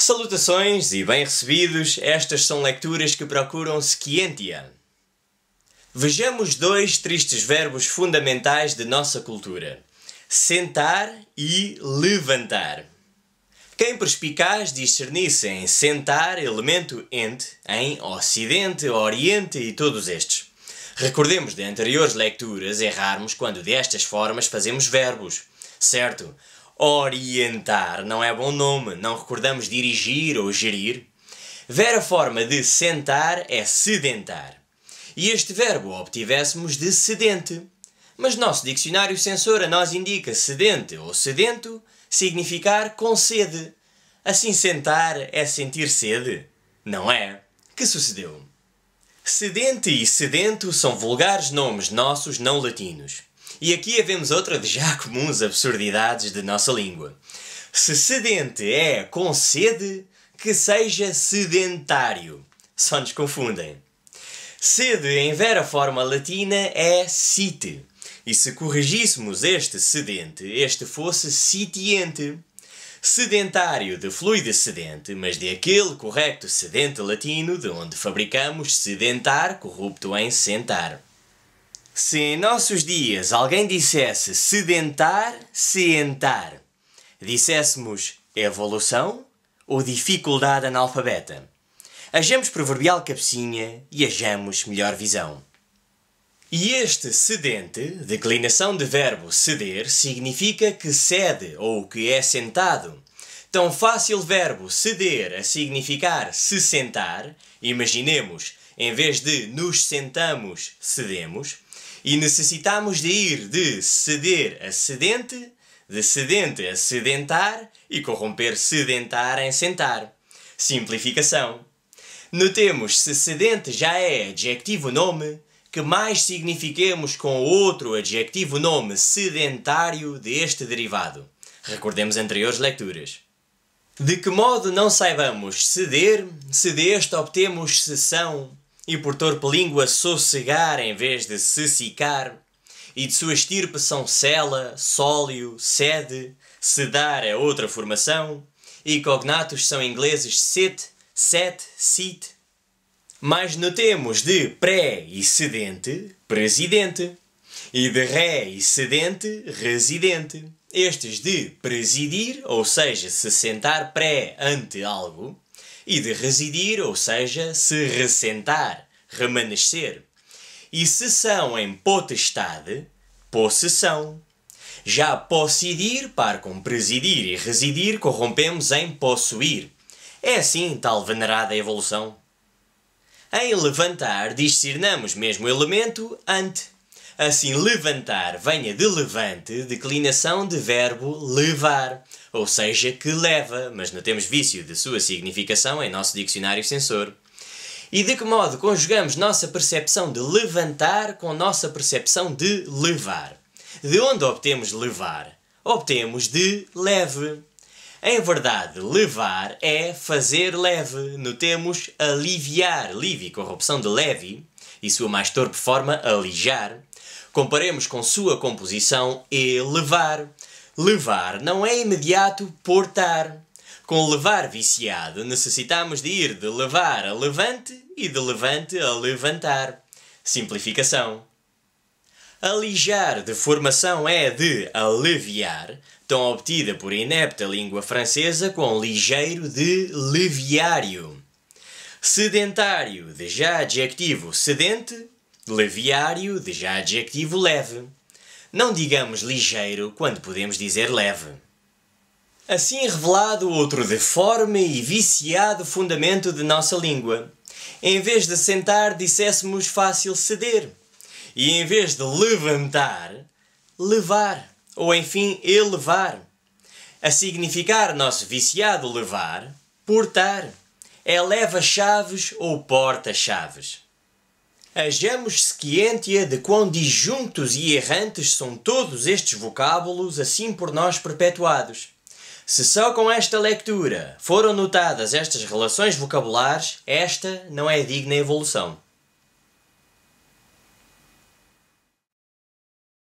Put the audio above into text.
Salutações e bem recebidos, estas são leituras que procuram Scientia. Vejamos dois tristes verbos fundamentais de nossa cultura: sentar e levantar. Quem perspicaz discernisse em sentar elemento ente em Ocidente, Oriente e todos estes. Recordemos de anteriores leituras errarmos quando destas formas fazemos verbos, certo? Orientar não é bom nome, não recordamos dirigir ou gerir. Vera forma de sentar é sedentar. E este verbo obtivéssemos de sedente. Mas nosso dicionário censor a nós indica sedente ou sedento significar com sede. Assim sentar é sentir sede? Não é? Que sucedeu? Sedente e sedento são vulgares nomes nossos não latinos. E aqui havemos outra de já comuns absurdidades de nossa língua. Se sedente é com sede, que seja sedentário. Só nos confundem. Sede em vera forma latina é site. E se corrigíssemos este sedente, este fosse sitiente. Sedentário de fluido sedente, mas de aquele correto sedente latino de onde fabricamos sedentar, corrupto em sentar. Se em nossos dias alguém dissesse sedentar, cientar, disséssemos evolução ou dificuldade analfabeta. Agemos proverbial cabecinha e agemos melhor visão. E este sedente, declinação de verbo ceder, significa que cede ou que é sentado. Tão fácil verbo ceder a significar se sentar, imaginemos, em vez de nos sentamos, cedemos, e necessitamos de ir de ceder a sedente, de sedente a sedentar e corromper sedentar em sentar. Simplificação. Notemos se sedente já é adjetivo nome, que mais signifiquemos com outro adjetivo nome sedentário deste derivado. Recordemos anteriores leituras. De que modo não saibamos ceder, se deste obtemos cessão, e por torpe língua sossegar em vez de sessicar, e de sua estirpe são cela, sólio, sede, sedar é outra formação, e cognatos são ingleses set, set, sit. Mas notemos de pré e sedente, presidente, e de ré e sedente, residente. Estes de presidir, ou seja, se sentar pré ante algo, e de residir, ou seja, se ressentar, remanescer. E se são em potestade, possessão. Já possidir, par com presidir e residir, corrompemos em possuir. É assim tal venerada evolução. Em levantar, discernamos mesmo elemento ante. Assim, levantar venha de levante, declinação de verbo levar, ou seja, que leva, mas não temos vício de sua significação em nosso dicionário censor. E de que modo conjugamos nossa percepção de levantar com nossa percepção de levar? De onde obtemos levar? Obtemos de leve. Em verdade, levar é fazer leve. Notemos aliviar, live, corrupção de leve, e sua mais torpe forma, alijar. Comparemos com sua composição elevar. Levar não é imediato portar. Com levar viciado, necessitamos de ir de levar a levante e de levante a levantar. Simplificação. Alijar de formação é de aliviar, tão obtida por inepta língua francesa com ligeiro de leviário. Sedentário de já adjetivo sedente, leviário de já adjetivo leve. Não digamos ligeiro quando podemos dizer leve. Assim revelado outro deforme e viciado fundamento de nossa língua. Em vez de sentar, disséssemos fácil ceder. E em vez de levantar, levar. Ou enfim, elevar. A significar nosso viciado levar, portar. É leva-chaves ou porta-chaves. Hajamos scientia de quão disjuntos e errantes são todos estes vocábulos assim por nós perpetuados. Se só com esta leitura foram notadas estas relações vocabulares, esta não é digna evolução.